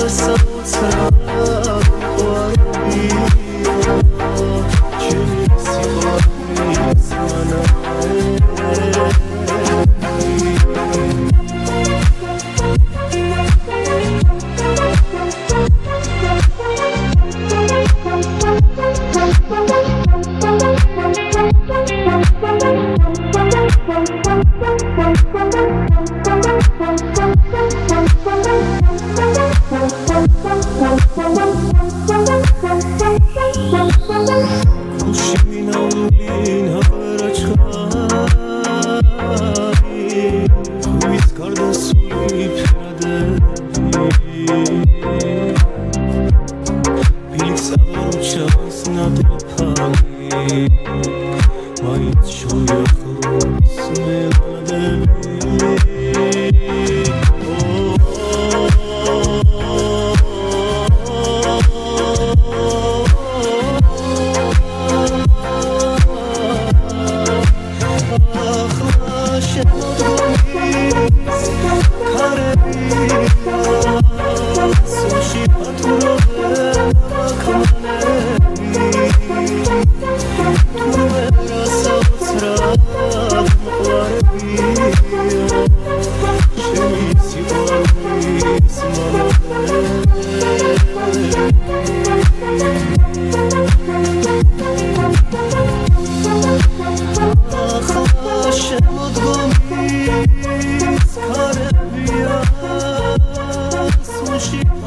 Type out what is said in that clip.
sorrow so slow پایی باید شوی خود سمیده بی. She